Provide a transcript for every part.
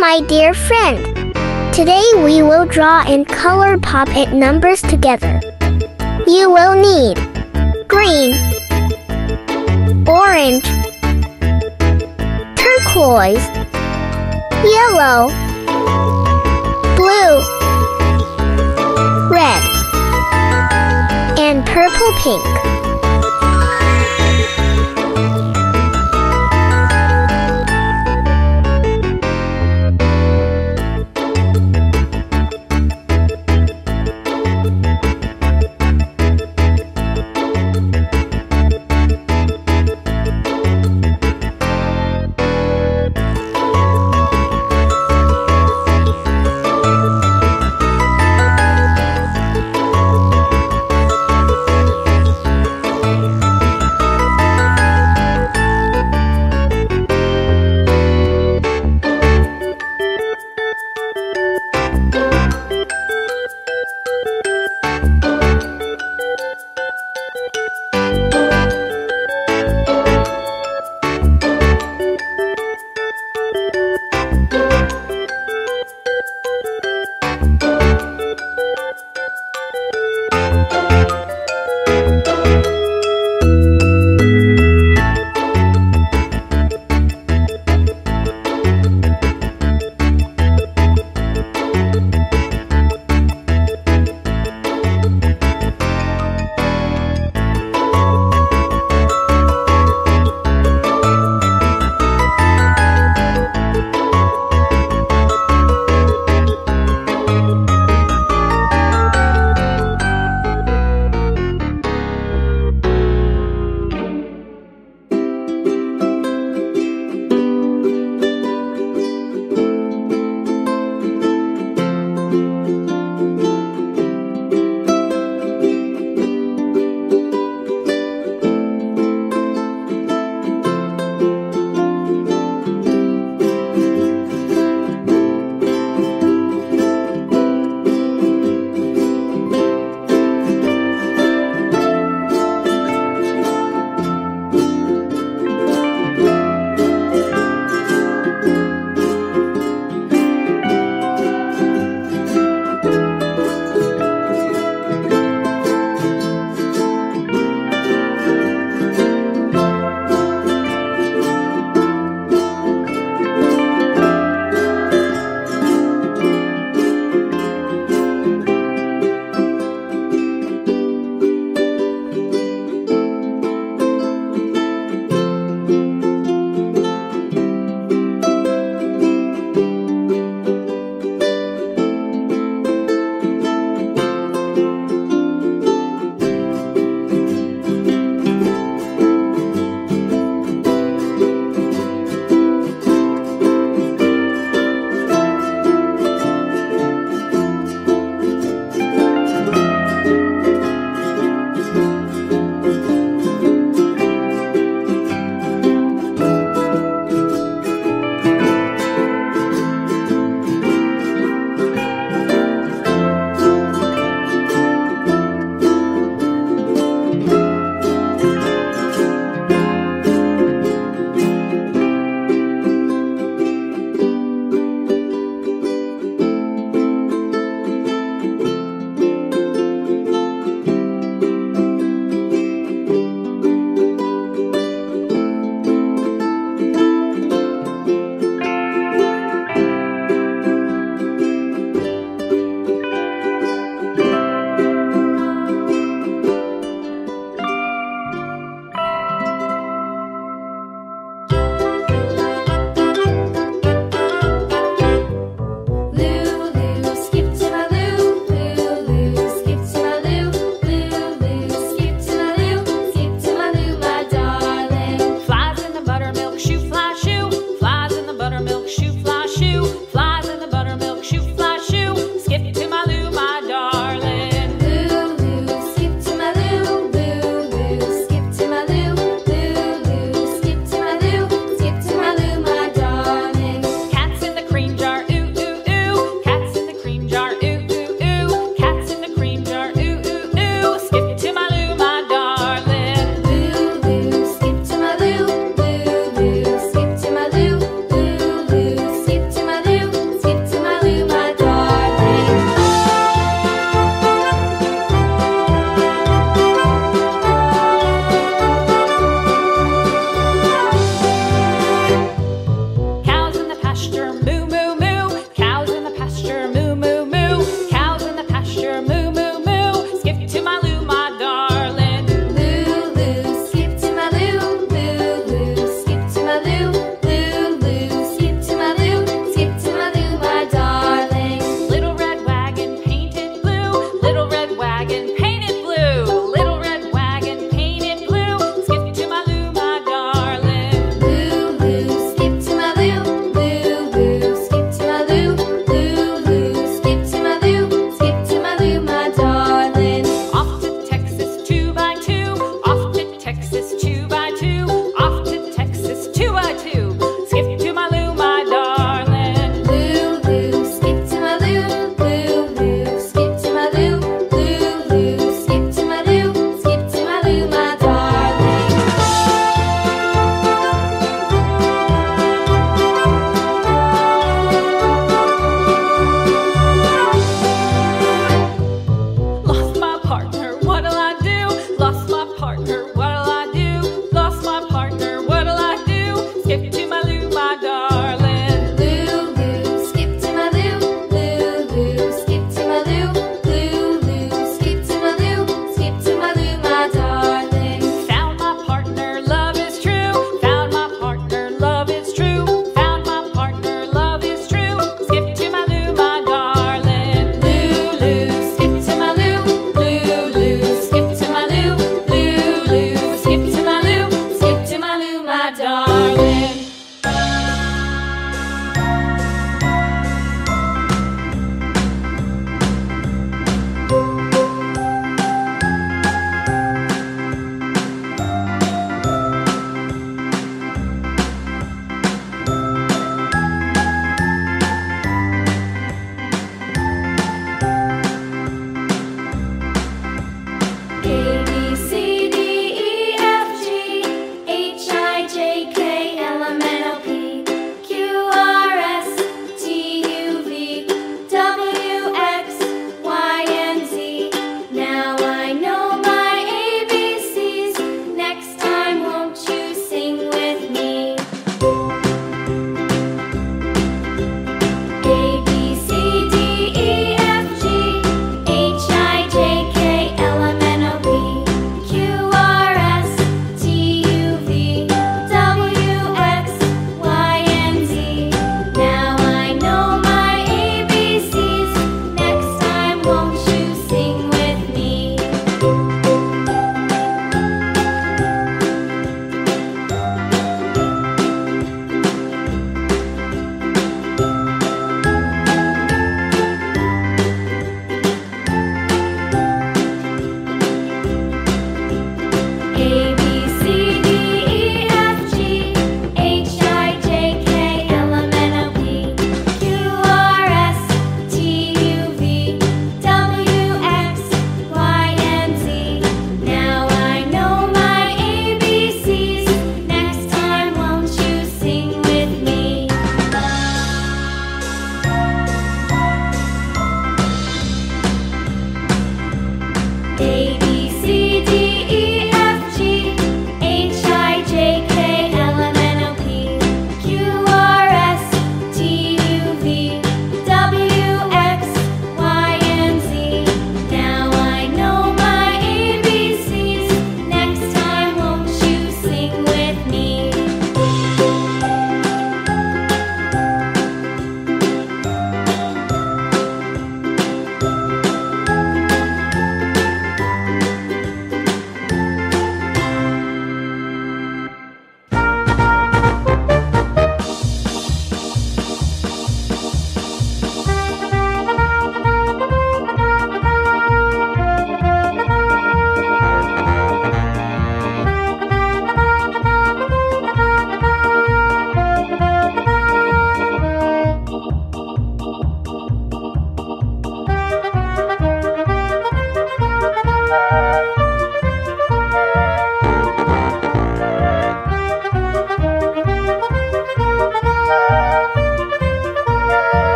my dear friend. Today we will draw and color pop-it numbers together. You will need green, orange, turquoise, yellow, blue, red, and purple pink.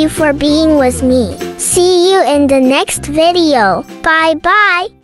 You for being with me. See you in the next video. Bye bye.